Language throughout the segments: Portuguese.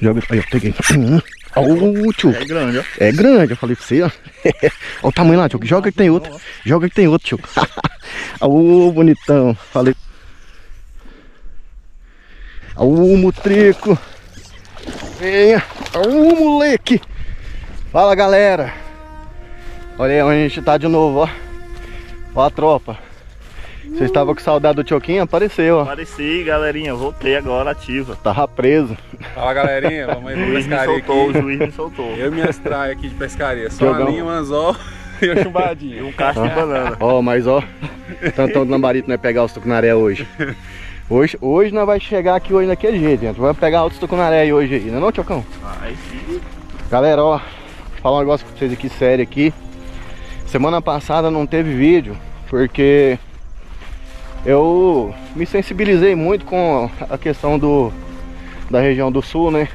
Joga. Aí, eu peguei. Ô, tio. É grande, ó. É grande, eu falei pra você, ó. Olha o tamanho lá, tio. Joga que tem outro. Joga que tem outro, tio. Ô, bonitão. Falei. Ô, mutrico. Venha. Ô, moleque. Fala, galera. Olha aí onde a gente tá de novo, ó. Ó a tropa. Vocês estavam com saudade do Tioquinho? Apareceu, ó. Apareci, galerinha. Voltei agora ativa. Tava preso. Fala galerinha, vamos O aí me pescaria soltou, o aqui. juiz me soltou. Eu e minhas traias aqui de pescaria. Só Jogão. a linha, um anzol e o E chumbadinho. um cacho de banana. Ó, mas ó, tantão de lambarito não é pegar os tucunaré hoje. Hoje, hoje nós vai chegar aqui hoje daquele jeito, gente. Vai pegar outros tucunaré aí hoje aí, não é não, Tiocão? Ai, filho. Galera, ó, falar um negócio pra vocês aqui sério aqui. Semana passada não teve vídeo, porque eu me sensibilizei muito com a questão do da região do sul, né?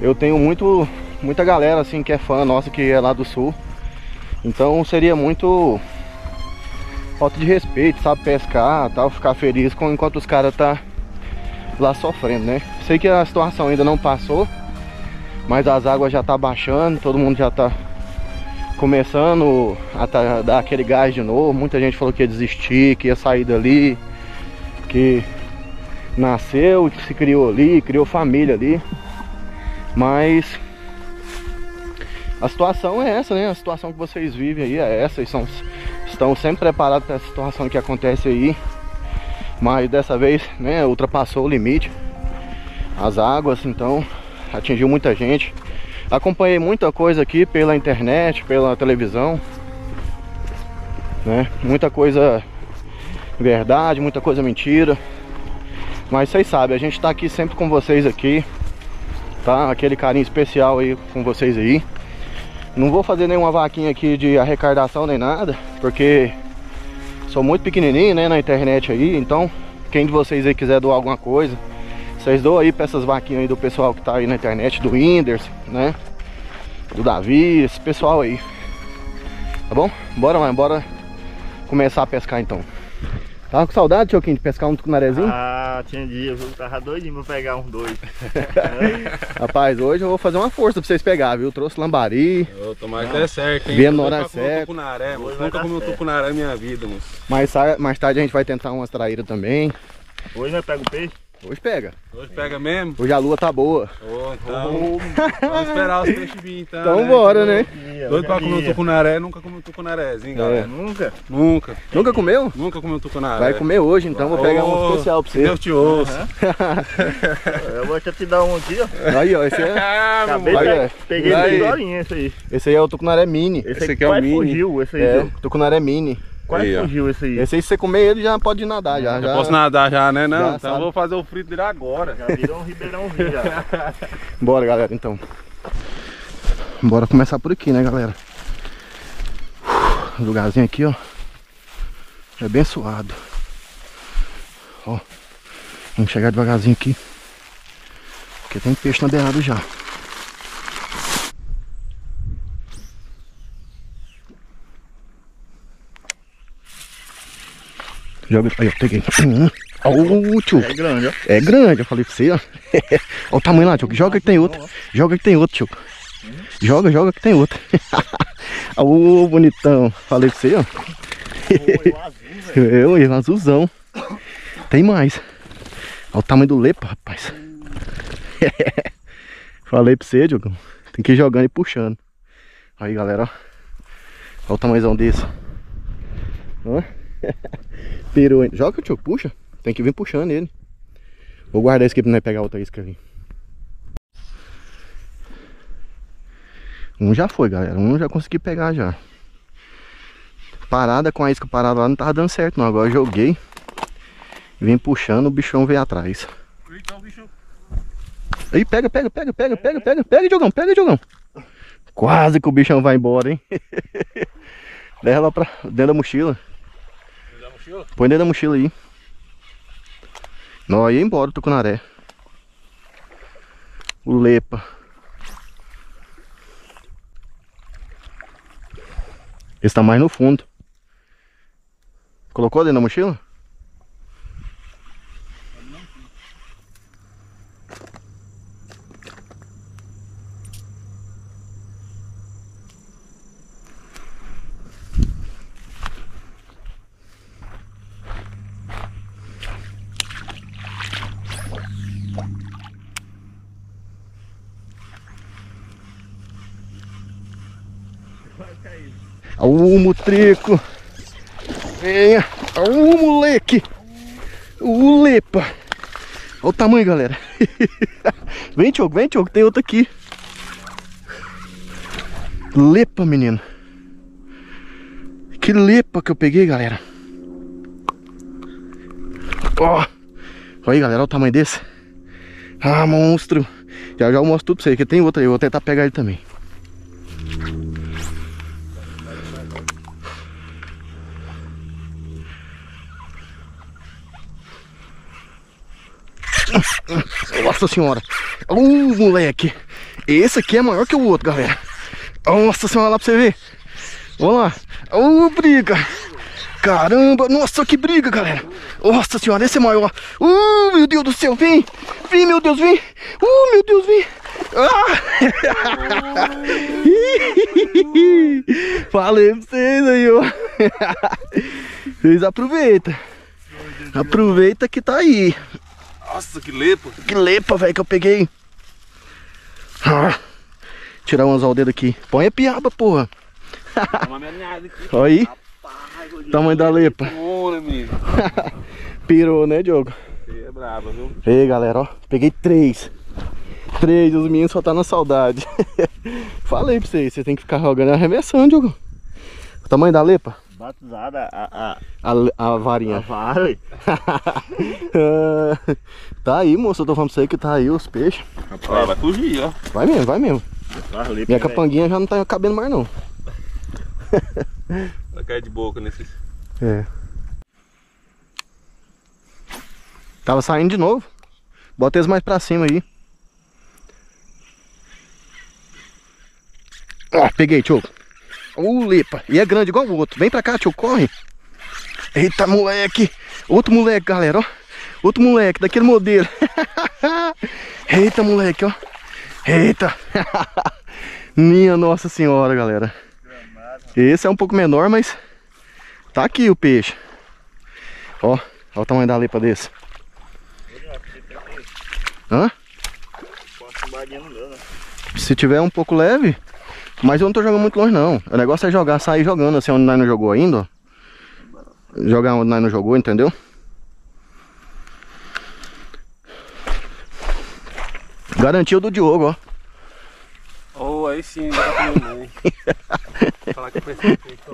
Eu tenho muito muita galera assim que é fã nossa que é lá do sul. Então seria muito falta de respeito, sabe, pescar, tal, ficar feliz com enquanto os caras tá lá sofrendo, né? Sei que a situação ainda não passou, mas as águas já tá baixando, todo mundo já tá começando a tá- dar aquele gás de novo. Muita gente falou que ia desistir, que ia sair dali, que nasceu, que se criou ali, criou família ali. Mas a situação é essa, né? A situação que vocês vivem aí é essa. E são, estão sempre preparados para essa situação que acontece aí. Mas dessa vez, né, ultrapassou o limite. As águas, então, atingiu muita gente. Acompanhei muita coisa aqui pela internet, pela televisão. Né? Muita coisa verdade, muita coisa mentira. Mas vocês sabem, a gente tá aqui sempre com vocês aqui. Tá? Aquele carinho especial aí com vocês aí. Não vou fazer nenhuma vaquinha aqui de arrecadação nem nada, porque sou muito pequenininho, né, na internet aí, então quem de vocês aí quiser doar alguma coisa, vocês doam aí pra essas vaquinhas aí do pessoal que tá aí na internet, do Whindersson, né? Do Davi, esse pessoal aí. Tá bom? Bora lá, bora começar a pescar então. Tava com saudade, Tioquinho, de pescar um tucunarezinho? Ah, tinha dia, eu tava doidinho pra pegar uns dois. Rapaz, hoje eu vou fazer uma força pra vocês pegar, viu? Trouxe lambari, Ô, tomara que dê certo, hein? Viemos um certo. tucunaré, moço. Nunca comi um tucunaré na minha vida, moço. mais, mais tarde a gente vai tentar umas traíras também. Hoje nós pega o peixe. Hoje pega. Hoje pega mesmo? Hoje a lua tá boa. Ô, então, vamos esperar os peixes vir então, Então bora, né? Doido pra comer um tucunaré, nunca comi um tucunarézinho, galera. Nunca. Nunca, Nunca comeu? nunca comi um tucunaré. Vai comer hoje, então vou pegar um especial pra você. Deus te ouça. Eu vou te dar um aqui, ó. Aí, ó, esse, é, Ah, Acabei Vai, de peguei três horinhas esse aí. esse aí é o tucunaré mini. Esse, Esse aqui é o mini. fugiu, esse aí. É, viu? tucunaré mini. Quase Aí, ó. fugiu esse aí. Esse aí, se você comer ele, já pode nadar, já. Já já. posso nadar já, né? Não, Já então sabe. vou fazer o frito dele agora. Já virou um ribeirãozinho já. Bora, galera, então. Bora começar por aqui, né, galera? O lugarzinho aqui, ó. É bem suado. Ó. Vamos chegar devagarzinho aqui. Porque tem peixe na beirada já. Joga. Aí, eu peguei. Ô, tio. É grande, ó. É grande, eu falei pra você, ó. Olha o tamanho lá, tio. Joga que tem outro. Joga que tem outro, tio. Joga, joga que tem outro. Ô, bonitão. Falei pra você, ó. O. Eu, ele azulzão. Tem mais. Olha o tamanho do lepa, rapaz. Falei pra você, Diogão. Tem que ir jogando e puxando. Aí, galera, ó. Olha o tamanhozão desse. Ó. Pirou. Joga, tio. Puxa. Tem que vir puxando ele. Vou guardar esse aqui pra nós pegar outra isca ali. Um já foi, galera. Um já consegui pegar já. Parada com a isca parada lá não tava dando certo não. Agora eu joguei. Vim puxando, o bichão veio atrás. Então, bicho. Aí, pega, pega, pega, pega, pega, pega, pega, Diogão, pega, Diogão. Quase que o bichão vai embora, hein? Leva pra dentro da mochila. Mochila? Põe dentro da mochila aí. Nós ia embora o tucunaré. O lepa. Esse tá mais no fundo. Colocou dentro da mochila? Ô, mutreco. Venha. Ô, moleque. O lepa. Olha o tamanho, galera. vem, Tiogo, vem, Tiogo. Tem outro aqui. Lepa, menino. Que lepa que eu peguei, galera. Ó. Olha aí, galera. Olha o tamanho desse. Ah, monstro. Já já eu mostro tudo pra você. Que tem outro aí. Eu vou tentar pegar ele também. Nossa senhora. Uh, moleque. Esse aqui é maior que o outro, galera. Nossa senhora, lá pra você ver. Vamos lá. Uh, briga. Caramba, nossa, que briga, galera. Nossa senhora, esse é maior. Uh, meu Deus do céu, vem. Vem, meu Deus, vem. Uh, meu Deus, vem. Ah. Falei pra vocês aí, ó. Vocês aproveitam. Aproveita que tá aí. Nossa, que lepo. Que lepa, velho, que eu peguei. Ah, tirar umas dedo aqui. Põe a piaba, porra. Uma meninhada aqui. Olha aí. Tamanho da lepa. Né, menino? Pirou, né, Diogo? Você é brava, viu? Ei, galera, ó. Peguei três. Três, os meninos só tá na saudade. Falei pra vocês, você tem que ficar jogando e arremessando, Diogo. O tamanho da lepa? Batizada a, a, A, a a varinha. vara, ué. tá aí, moço. Eu tô falando pra você que tá aí os peixes. Ó, vai fugir, ó. Vai mesmo, vai mesmo. As lepas, Minha capanguinha já não tá cabendo mais, não. Vai cair de boca nesses. É. Tava saindo de novo. Bota eles mais pra cima aí. Ó, peguei, tio. Uh, lepa. E é grande igual o outro. Vem pra cá, tio, corre. Eita, moleque. Outro moleque, galera, ó. Outro moleque, daquele modelo. Eita, moleque, ó. Eita. Minha nossa senhora, galera. Esse é um pouco menor, mas tá aqui o peixe. Ó, ó o tamanho da lepa desse. Hã? Né? Se tiver um pouco leve, mas eu não tô jogando muito longe não. O negócio é jogar, sair jogando assim onde nós não jogou ainda, ó. Jogar onde nós não jogou, entendeu? Garantiu do Diogo, ó. Oh, aí sim, tá comendo bem. Falar que eu pensei que tô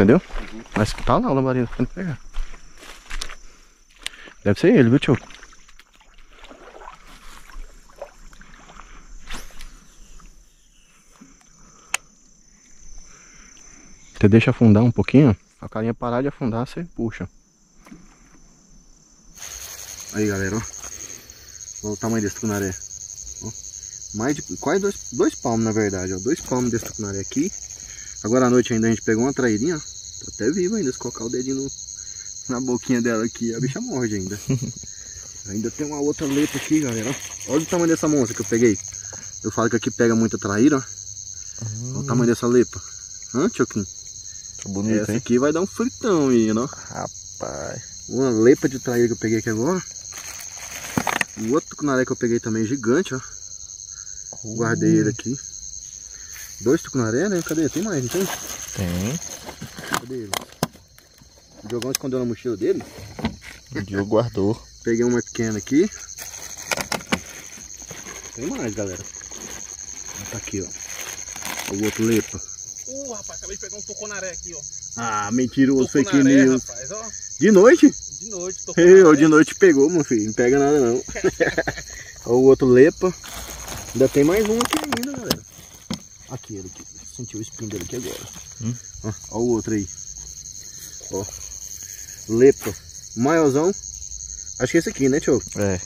Entendeu? Mas tá lá o lambarino tentando pegar. Deve ser ele, viu, tio? Você deixa afundar um pouquinho, a carinha parar de afundar, você puxa. Aí, galera, ó. Olha o tamanho desse tucunaré. Ó. Mais de quase dois, dois palmos, na verdade, ó. Dois palmos desse tucunaré aqui. Agora à noite ainda a gente pegou uma traidinha, ó. Tá até vivo ainda, se colocar o dedinho no- na boquinha dela aqui, a bicha morde ainda. ainda tem uma outra letra aqui, galera. Olha o tamanho dessa monça que eu peguei. Eu falo que aqui pega muita traíra, ó. Olha o tamanho dessa lepa. Hã, Tioquinho? Tá bonito, Essa hein? aqui vai dar um fritão, menino, ó. Rapaz. Uma lepa de traíra que eu peguei aqui agora. O outro tucunaré que eu peguei também gigante, ó. Guardei ele aqui. Dois tucunaré, né? Cadê? Tem mais, não tem? Tem. Cadê ele? O Diogão escondeu na mochila dele. O Diogo guardou. Peguei uma pequena aqui. Tem mais, galera. Tá aqui, ó. O outro lepa. Uh, rapaz, acabei de pegar um toconaré aqui, ó. Ah, mentiroso, fake Toconaré, news. rapaz, ó. De noite? De noite, Eu, de noite pegou, meu filho. Não pega nada, não. O outro lepa. Ainda tem mais um aqui ainda, galera. Aqui, ele aqui. Sentiu o espinho dele aqui agora. Hum? Ó, ó o outro aí. Ó. Lepa. Maiorzão. Acho que é esse aqui, né, tio? É.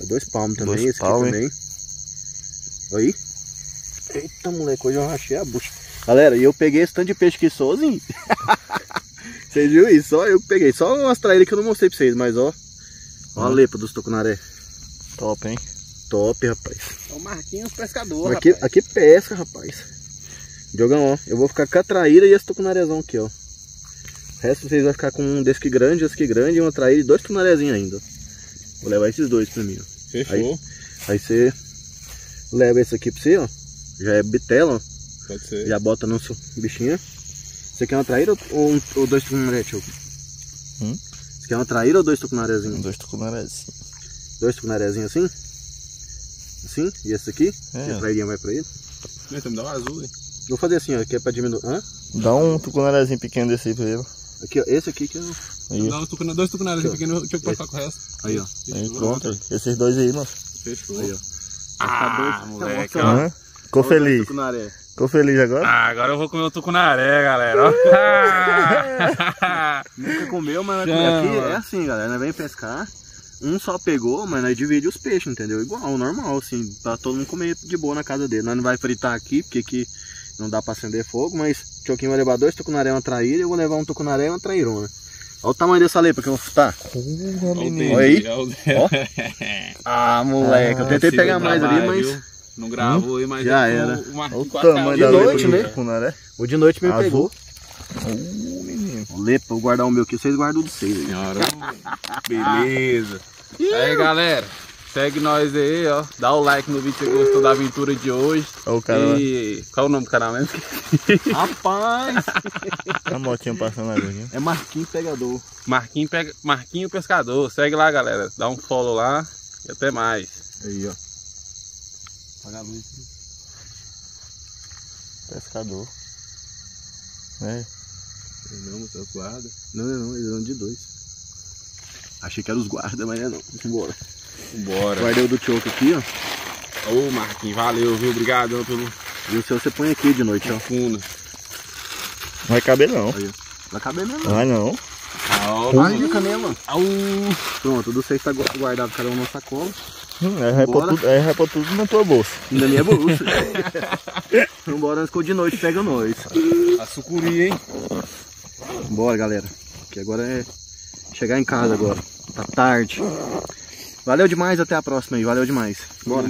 É dois palmos também, Dois esse palmos, aqui também. Aí. Eita, moleque, hoje eu rachei a bucha. Galera, e eu peguei esse tanto de peixe aqui sozinho. vocês viram isso? Só eu peguei. Só umas traíras que eu não mostrei pra vocês, mas ó. Ó a Hum. lepa dos tucunaré. Top, hein? Top, rapaz. É o Marquinhos Pescador, Aqui, rapaz. aqui pesca, rapaz. Diogão, ó, eu vou ficar com a traíra e esse tucunarezão aqui, ó. O resto vocês vão ficar com um desse aqui grande, esse aqui grande, uma traíra e dois tucunarezinhos ainda. Vou levar esses dois pra mim, ó. Fechou. Aí você leva esse aqui pra você, ó. Já é bitela, ó. Pode ser. Já bota no seu bichinho. Você quer uma traíra ou, um- ou dois tucunaré, tio? Hum? Você quer uma traíra ou dois tucunarezinhos? Dois tucunarés. Dois tucunarezinhos assim? Assim? E esse aqui? É. E a trairinha vai pra ele? Então me dá o azul, hein? Vou fazer assim, ó, que é pra diminuir. Hã? Dá um tucunarezinho pequeno desse aí pra ele. Aqui, ó, esse aqui que eu. Aí, Dá uns tucuna- dois ó. pequenos que eu posso ficar com o resto. Aí, ó. aí pronto. aí. Esses dois aí, mano. Fechou. Aí, ó. Ah, moleque, ó. Hã? Ficou feliz. Ficou feliz agora? Ah, agora eu vou comer o tucunaré, galera. Nunca comeu, mas Chama. aqui é assim, galera. Nós vem pescar. Um só pegou, mas nós divide os peixes, entendeu? Igual, normal, assim, pra todo mundo comer de boa na casa dele. Nós não vai fritar aqui, porque aqui não dá pra acender fogo, mas o Tioquinho vai levar dois tucunaré e uma traíra, eu vou levar um tucunaré e uma trairona. Olha o tamanho dessa lepa que eu vou fritar. Porra, menino. Olha aí. Ó. Ah, moleque, eu Ah, tentei pegar mais ali, mas? Não gravou aí, mas Já era. o o quase tamanho da de noite, né? tucunaré. o de noite me Azul. pegou. Uh, Lepa, vou guardar o meu aqui, vocês guardam o de vocês aí. Senhora. Beleza. Aí, galera. Segue nós aí, ó. Dá o like no vídeo se você gostou da aventura de hoje. Olha o cara lá. E qual é o nome do canal mesmo? Rapaz! A motinha passando ali, viu? É Marquinhos Pegador. Marquinho, pega... Marquinho Pescador. Segue lá, galera. Dá um follow lá. E até mais. Aí, ó. Apaga a luz. Pescador. É. Não, seus guarda. Não, não, não, eles são de dois. Achei que era os guardas, mas é não. Bora. Bora. Guardei o do Choco aqui, ó. Ô, Marquinhos, valeu, viu? Obrigado pelo E o seu você põe aqui de noite, ó. fundo. Não vai caber não. Vai caber mesmo. Vai não. Mesmo. Au. Pronto, do vocês tá gu- guardado cada um na sacola. Hum, É, pôr Bora. tudo, é, tudo na tua bolsa. Ainda nem é bolsa. Vambora, eu de noite pega nós. A sucuri, hein? Bora, galera. Que agora é chegar em casa agora. Tá tarde. Valeu demais, até a próxima aí. Valeu demais. Bora.